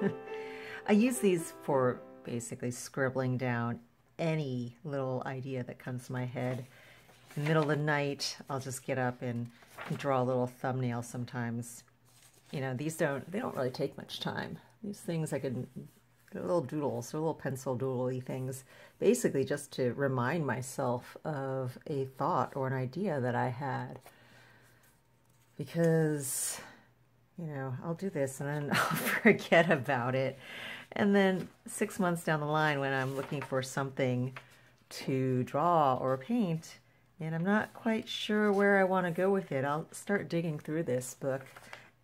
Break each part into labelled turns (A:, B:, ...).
A: I use these for basically scribbling down any little idea that comes to my head. In the middle of the night, I'll just get up and draw a little thumbnail sometimes. You know, these don't, they don't really take much time. These things I can, little doodles, or little pencil doodly things, basically just to remind myself of a thought or an idea that I had. Because, you know, I'll do this and then I'll forget about it. And then six months down the line, when I'm looking for something to draw or paint, and I'm not quite sure where I want to go with it, I'll start digging through this book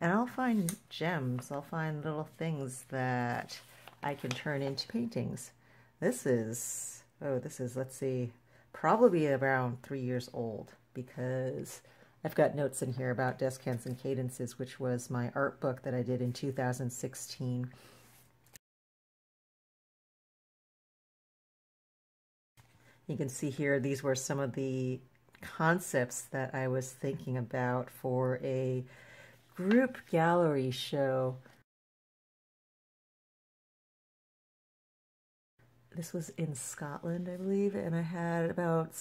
A: and I'll find gems. I'll find little things that I can turn into paintings. This is, oh, this is, let's see, probably around three years old because I've got notes in here about Descants and Cadences, which was my art book that I did in 2016. You can see here, these were some of the concepts that I was thinking about for a group gallery show. This was in Scotland, I believe, and I had about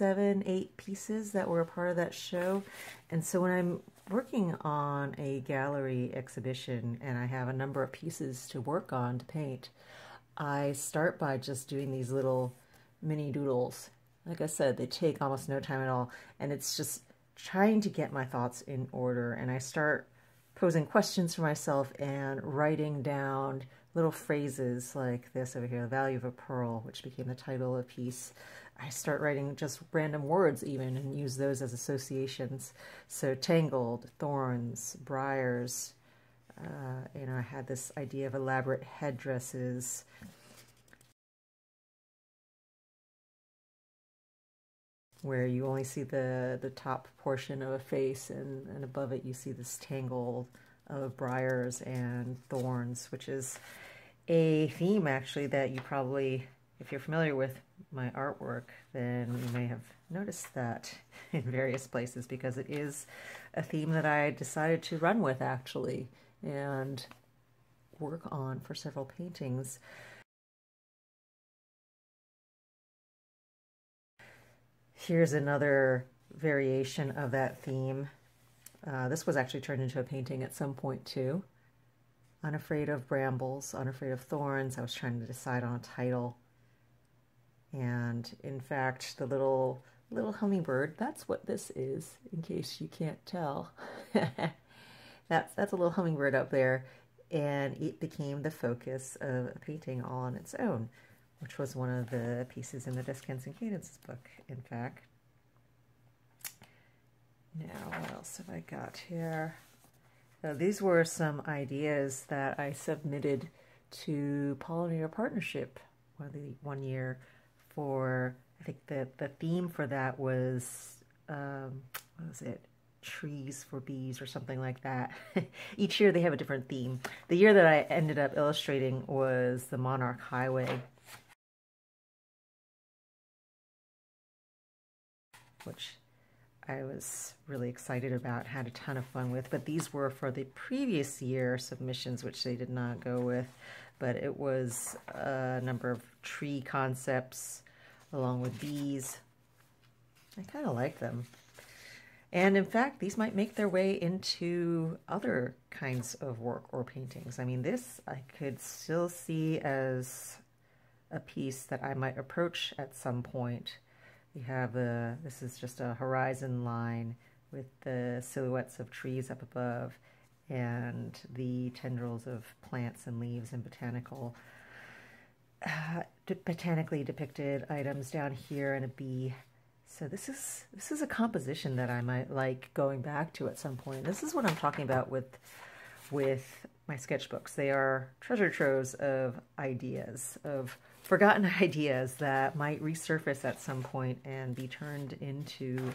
A: seven, eight pieces that were a part of that show. And so when I'm working on a gallery exhibition and I have a number of pieces to work on to paint, I start by just doing these little mini doodles. Like I said, they take almost no time at all, and it's just trying to get my thoughts in order. And I start posing questions for myself and writing down little phrases like this over here, the value of a pearl, which became the title of a piece. I start writing just random words even and use those as associations. So tangled, thorns, briars. Uh, you know, I had this idea of elaborate headdresses. where you only see the, the top portion of a face and, and above it you see this tangle of briars and thorns, which is a theme actually that you probably, if you're familiar with my artwork, then you may have noticed that in various places because it is a theme that I decided to run with actually and work on for several paintings. Here's another variation of that theme. Uh, this was actually turned into a painting at some point too. Unafraid of Brambles, Unafraid of Thorns. I was trying to decide on a title. And in fact, the little little hummingbird, that's what this is, in case you can't tell. that's, that's a little hummingbird up there. And it became the focus of a painting all on its own which was one of the pieces in the Descants and Cadences book, in fact. Now, what else have I got here? Now, these were some ideas that I submitted to Pollinator Partnership one, one year for, I think the, the theme for that was, um, what was it? trees for bees or something like that. Each year they have a different theme. The year that I ended up illustrating was the Monarch Highway which I was really excited about, had a ton of fun with. But these were for the previous year submissions, which they did not go with. But it was a number of tree concepts along with bees. I kind of like them. And in fact, these might make their way into other kinds of work or paintings. I mean, this I could still see as a piece that I might approach at some point we have a, this is just a horizon line with the silhouettes of trees up above and the tendrils of plants and leaves and botanical, uh, botanically depicted items down here and a bee. So this is this is a composition that I might like going back to at some point. This is what I'm talking about with with my sketchbooks. They are treasure troves of ideas, of forgotten ideas that might resurface at some point and be turned into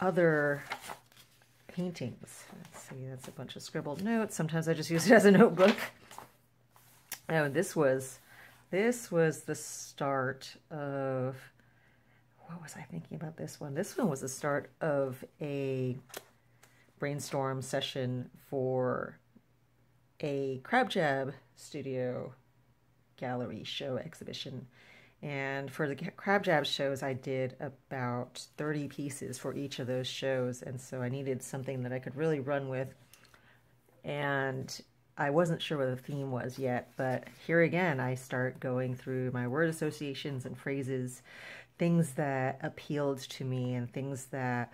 A: other paintings. Let's see, that's a bunch of scribbled notes. Sometimes I just use it as a notebook. Oh, this was this was the start of what was I thinking about this one? This one was the start of a brainstorm session for a Crab Jab Studio gallery show exhibition. And for the Crab Jab shows, I did about 30 pieces for each of those shows. And so I needed something that I could really run with. And I wasn't sure what the theme was yet, but here again, I start going through my word associations and phrases, things that appealed to me and things that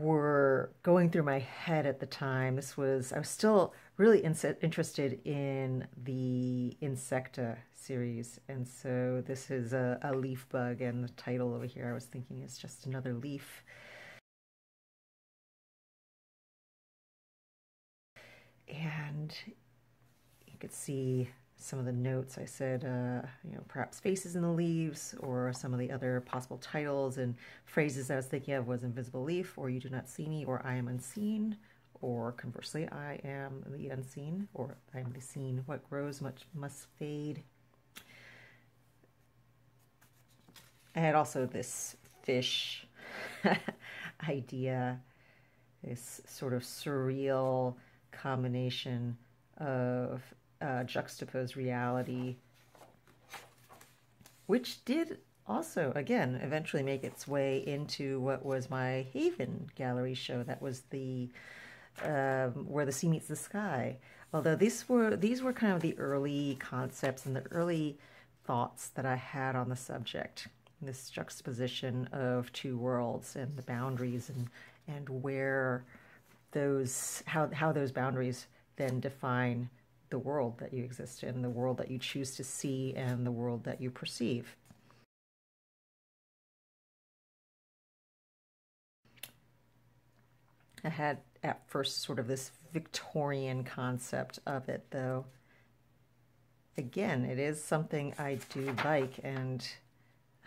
A: were going through my head at the time. This was, I was still really in, interested in the Insecta series. And so this is a, a leaf bug, and the title over here I was thinking is just another leaf. And you could see some of the notes. I said, uh, you know, perhaps faces in the leaves, or some of the other possible titles and phrases I was thinking of was invisible leaf, or you do not see me, or I am unseen, or conversely, I am the unseen, or I am the seen. What grows much must fade. I had also this fish idea, this sort of surreal combination of uh, juxtaposed reality, which did also, again, eventually make its way into what was my Haven gallery show. That was the um, where the sea meets the sky. Although these were these were kind of the early concepts and the early thoughts that I had on the subject. This juxtaposition of two worlds and the boundaries and and where those how how those boundaries then define the world that you exist in, the world that you choose to see, and the world that you perceive. I had at first sort of this Victorian concept of it, though. Again, it is something I do like and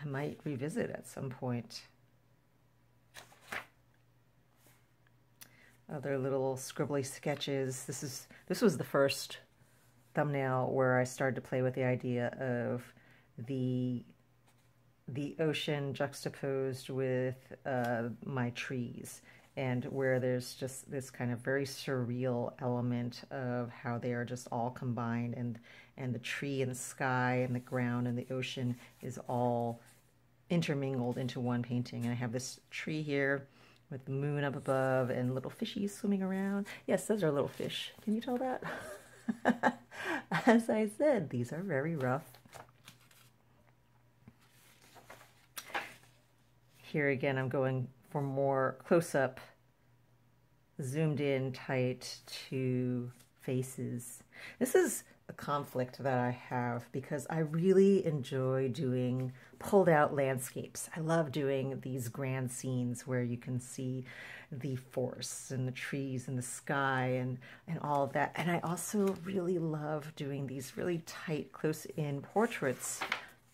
A: I might revisit at some point. Other little scribbly sketches. This is this was the first thumbnail where I started to play with the idea of the the ocean juxtaposed with uh, my trees and where there's just this kind of very surreal element of how they are just all combined and and the tree and the sky and the ground and the ocean is all intermingled into one painting. And I have this tree here with the moon up above and little fishies swimming around. Yes those are little fish. Can you tell that as I said these are very rough here again I'm going for more close-up, zoomed in tight to faces. This is a conflict that I have because I really enjoy doing pulled out landscapes. I love doing these grand scenes where you can see the forests and the trees and the sky and, and all of that. And I also really love doing these really tight, close in portraits,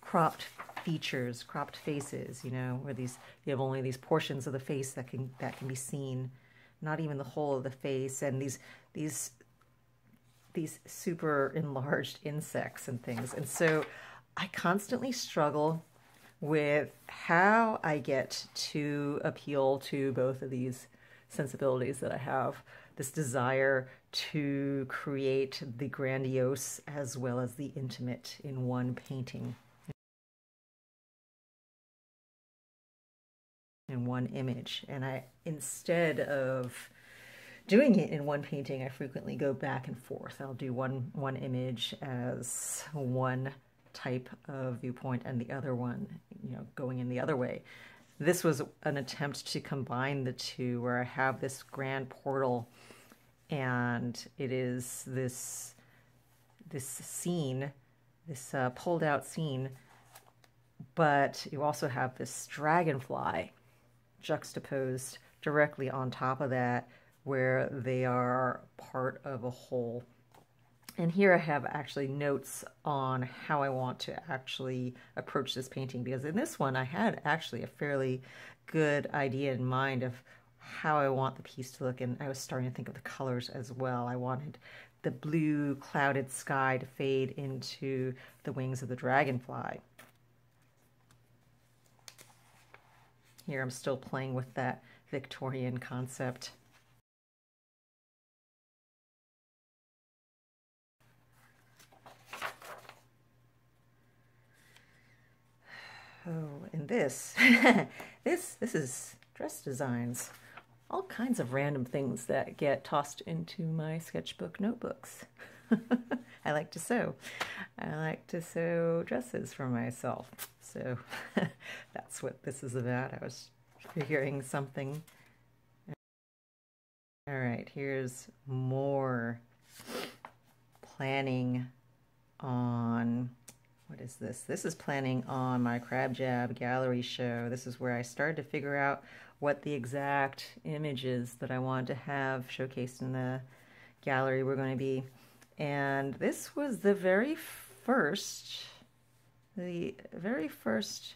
A: cropped features, cropped faces, you know, where these you have only these portions of the face that can that can be seen, not even the whole of the face, and these these these super enlarged insects and things. And so I constantly struggle with how I get to appeal to both of these sensibilities that I have this desire to create the grandiose as well as the intimate in one painting. in one image. And I, instead of doing it in one painting, I frequently go back and forth. I'll do one, one image as one type of viewpoint and the other one, you know, going in the other way. This was an attempt to combine the two where I have this grand portal and it is this this scene, this uh, pulled out scene, but you also have this dragonfly juxtaposed directly on top of that where they are part of a whole. And here I have actually notes on how I want to actually approach this painting because in this one I had actually a fairly good idea in mind of how I want the piece to look and I was starting to think of the colors as well. I wanted the blue clouded sky to fade into the wings of the dragonfly. Here I'm still playing with that Victorian concept. Oh, and this, this, this is dress designs. All kinds of random things that get tossed into my sketchbook notebooks. I like to sew. I like to sew dresses for myself. So that's what this is about. I was figuring something. All right, here's more planning on what is this? This is planning on my Crab Jab gallery show. This is where I started to figure out what the exact images that I wanted to have showcased in the gallery were going to be. And this was the very first, the very first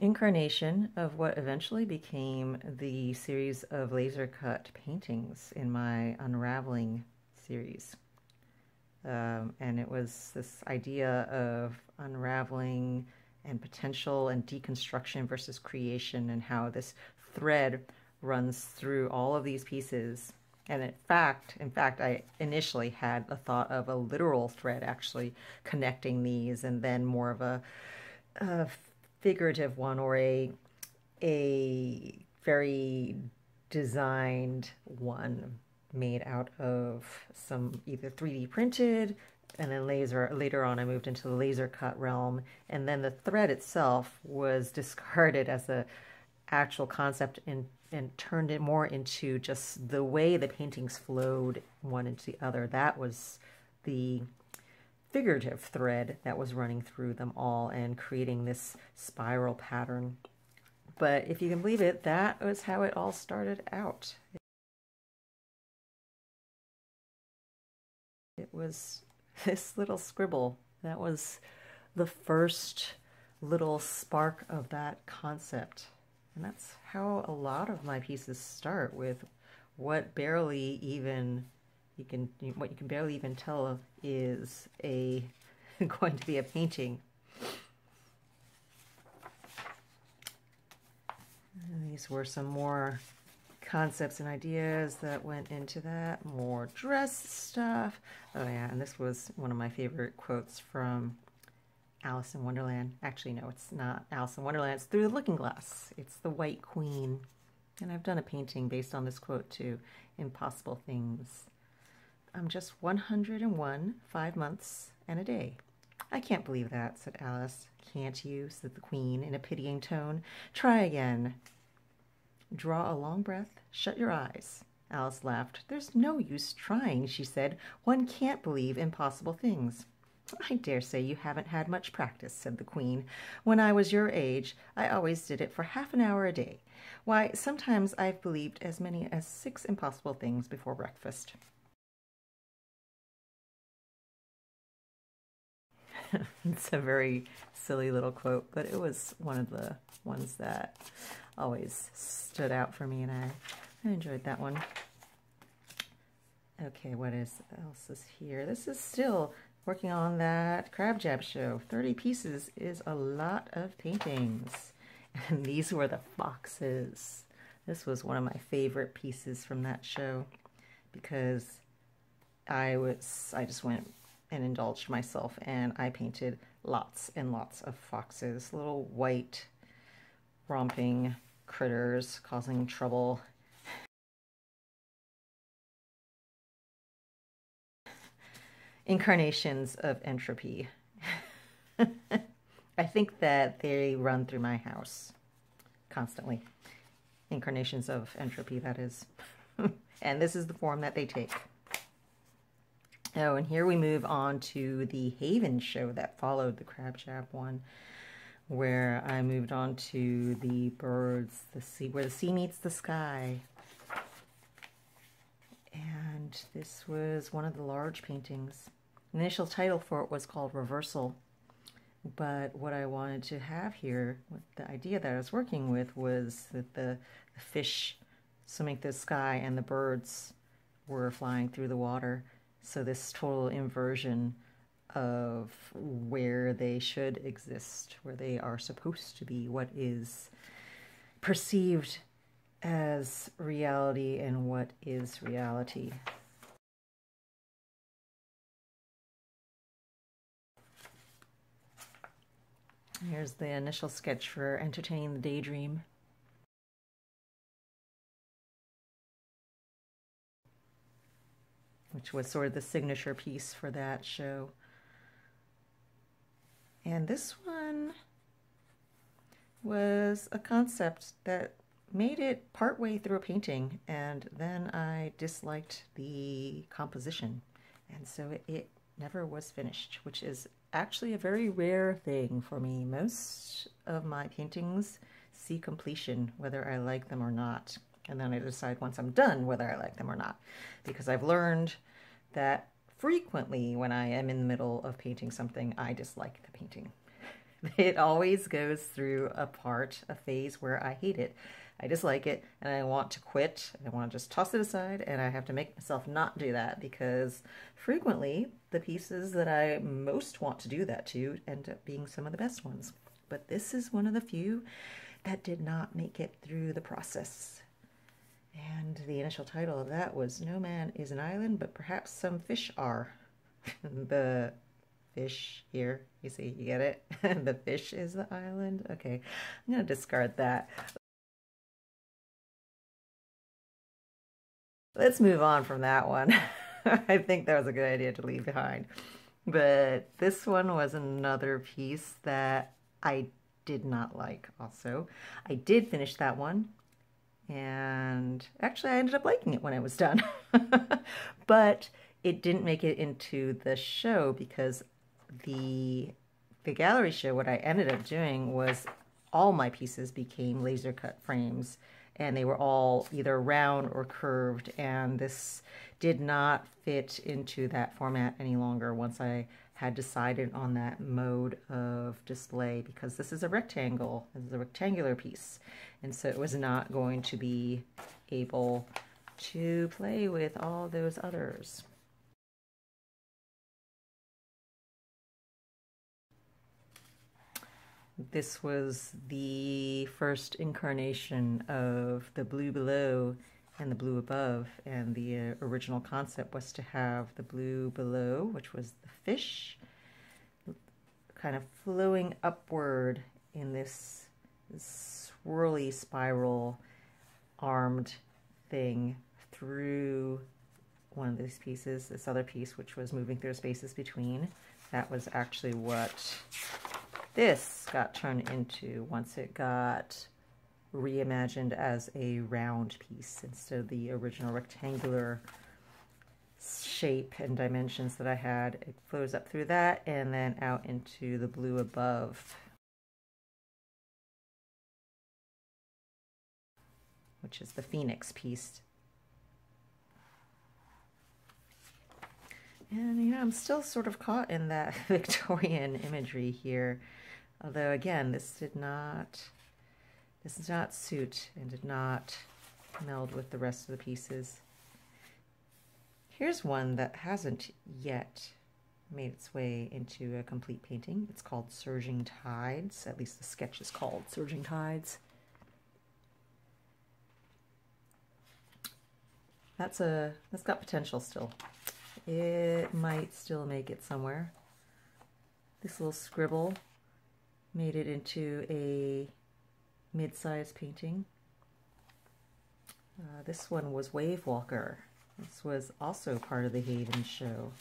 A: incarnation of what eventually became the series of laser cut paintings in my Unraveling series. Um, and it was this idea of unraveling and potential and deconstruction versus creation and how this thread runs through all of these pieces. And in fact, in fact, I initially had a thought of a literal thread actually connecting these, and then more of a, a figurative one or a a very designed one made out of some either 3D printed and then laser later on I moved into the laser cut realm. And then the thread itself was discarded as a actual concept and and turned it more into just the way the paintings flowed one into the other. That was the figurative thread that was running through them all and creating this spiral pattern. But if you can believe it that was how it all started out It was this little scribble. That was the first little spark of that concept. And that's how a lot of my pieces start with what barely even you can what you can barely even tell is a going to be a painting. And these were some more concepts and ideas that went into that. More dress stuff. Oh yeah, and this was one of my favorite quotes from Alice in Wonderland. Actually, no, it's not Alice in Wonderland. It's Through the Looking Glass. It's the White Queen. And I've done a painting based on this quote too, Impossible Things. I'm just 101, five months and a day. I can't believe that, said Alice. Can't you? said the Queen in a pitying tone. Try again. Draw a long breath. Shut your eyes. Alice laughed. There's no use trying, she said. One can't believe impossible things. I dare say you haven't had much practice, said the Queen. When I was your age, I always did it for half an hour a day. Why, sometimes I've believed as many as six impossible things before breakfast. it's a very silly little quote, but it was one of the ones that always stood out for me, and I, I enjoyed that one. Okay, what is else is here? This is still working on that Crab Jab show. 30 pieces is a lot of paintings. And these were the foxes. This was one of my favorite pieces from that show because I was I just went and indulged myself and I painted lots and lots of foxes, little white romping critters causing trouble. Incarnations of entropy. I think that they run through my house constantly. Incarnations of entropy, that is. and this is the form that they take. Oh, and here we move on to the Haven show that followed the Crab Jab one where I moved on to the birds, the sea, where the sea meets the sky. And this was one of the large paintings. The initial title for it was called Reversal. But what I wanted to have here, the idea that I was working with, was that the, the fish swimming through the sky and the birds were flying through the water. So this total inversion of where they should exist, where they are supposed to be, what is perceived as reality and what is reality. Here's the initial sketch for Entertaining the Daydream. Which was sort of the signature piece for that show. And this one was a concept that made it partway through a painting, and then I disliked the composition, and so it, it never was finished, which is actually a very rare thing for me. Most of my paintings see completion, whether I like them or not. And then I decide once I'm done whether I like them or not. Because I've learned that frequently when I am in the middle of painting something, I dislike the painting. It always goes through a part, a phase where I hate it. I dislike it and I want to quit. I want to just toss it aside and I have to make myself not do that because frequently the pieces that I most want to do that to end up being some of the best ones. But this is one of the few that did not make it through the process. And the initial title of that was No Man is an Island, but perhaps some fish are. the fish here, you see, you get it? the fish is the island. Okay, I'm going to discard that. let's move on from that one. I think that was a good idea to leave behind. But this one was another piece that I did not like also. I did finish that one and actually I ended up liking it when it was done. but it didn't make it into the show because the the gallery show what I ended up doing was all my pieces became laser cut frames and they were all either round or curved and this did not fit into that format any longer once I had decided on that mode of display because this is a rectangle, this is a rectangular piece and so it was not going to be able to play with all those others. This was the first incarnation of the blue below and the blue above, and the uh, original concept was to have the blue below, which was the fish, kind of flowing upward in this, this swirly spiral armed thing through one of these pieces, this other piece, which was moving through spaces between. That was actually what this got turned into once it got reimagined as a round piece instead of the original rectangular shape and dimensions that I had. It flows up through that and then out into the blue above. Which is the phoenix piece. And you know, I'm still sort of caught in that Victorian imagery here. Although again, this did not, did not suit and did not meld with the rest of the pieces. Here's one that hasn't yet made its way into a complete painting. It's called Surging Tides. At least the sketch is called Surging Tides. That's a that's got potential still. It might still make it somewhere. This little scribble made it into a mid-sized painting. Uh, this one was Wave Walker. This was also part of the Haven show.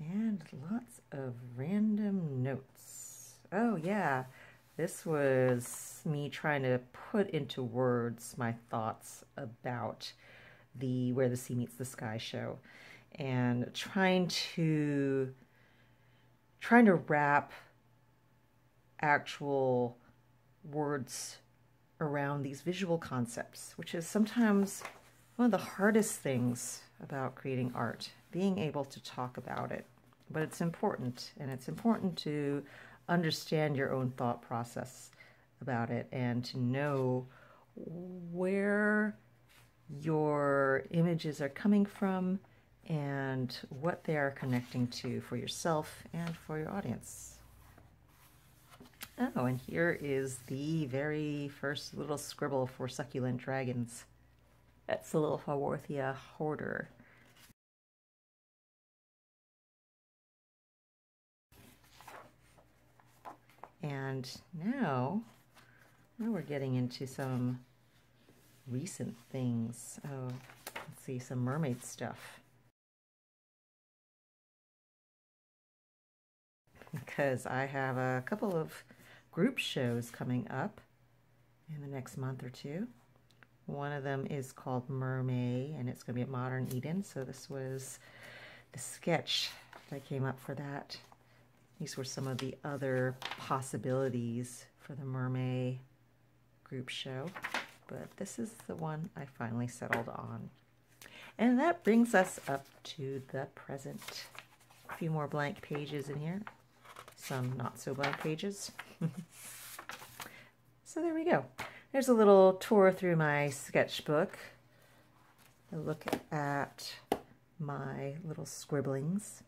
A: And lots of random notes. Oh yeah, this was me trying to put into words my thoughts about the Where the Sea Meets the Sky show and trying to trying to wrap actual words around these visual concepts, which is sometimes one of the hardest things about creating art, being able to talk about it. But it's important, and it's important to understand your own thought process about it and to know where your images are coming from and what they are connecting to for yourself and for your audience. Oh, and here is the very first little scribble for succulent dragons. That's a little Haworthia hoarder. And now, now we're getting into some recent things. Oh, let's see, some mermaid stuff. Because I have a couple of group shows coming up in the next month or two. One of them is called Mermaid, and it's going to be at Modern Eden. So this was the sketch that came up for that. These were some of the other possibilities for the Mermaid group show, but this is the one I finally settled on. And that brings us up to the present. A few more blank pages in here, some not so blank pages. so there we go. There's a little tour through my sketchbook. A look at my little scribblings.